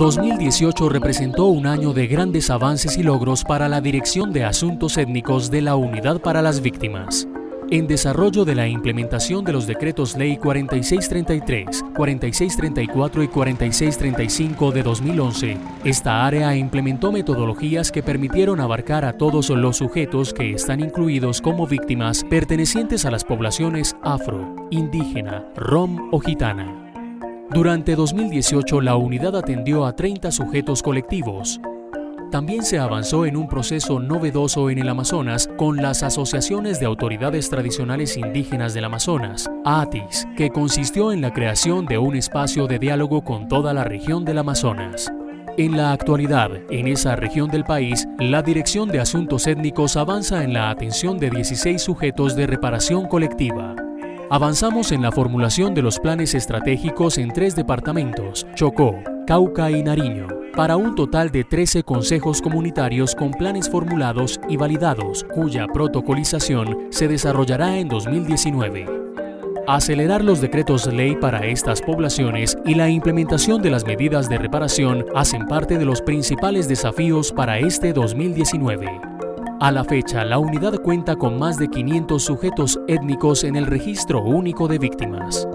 2018 representó un año de grandes avances y logros para la Dirección de Asuntos Étnicos de la Unidad para las Víctimas. En desarrollo de la implementación de los decretos Ley 4633, 4634 y 4635 de 2011, esta área implementó metodologías que permitieron abarcar a todos los sujetos que están incluidos como víctimas pertenecientes a las poblaciones afro, indígena, rom o gitana. Durante 2018 la unidad atendió a 30 sujetos colectivos. También se avanzó en un proceso novedoso en el Amazonas con las asociaciones de autoridades tradicionales indígenas del Amazonas, ATIS, que consistió en la creación de un espacio de diálogo con toda la región del Amazonas. En la actualidad, en esa región del país, la Dirección de Asuntos Étnicos avanza en la atención de 16 sujetos de reparación colectiva. Avanzamos en la formulación de los planes estratégicos en tres departamentos, Chocó, Cauca y Nariño, para un total de 13 consejos comunitarios con planes formulados y validados, cuya protocolización se desarrollará en 2019. Acelerar los decretos ley para estas poblaciones y la implementación de las medidas de reparación hacen parte de los principales desafíos para este 2019. A la fecha, la unidad cuenta con más de 500 sujetos étnicos en el registro único de víctimas.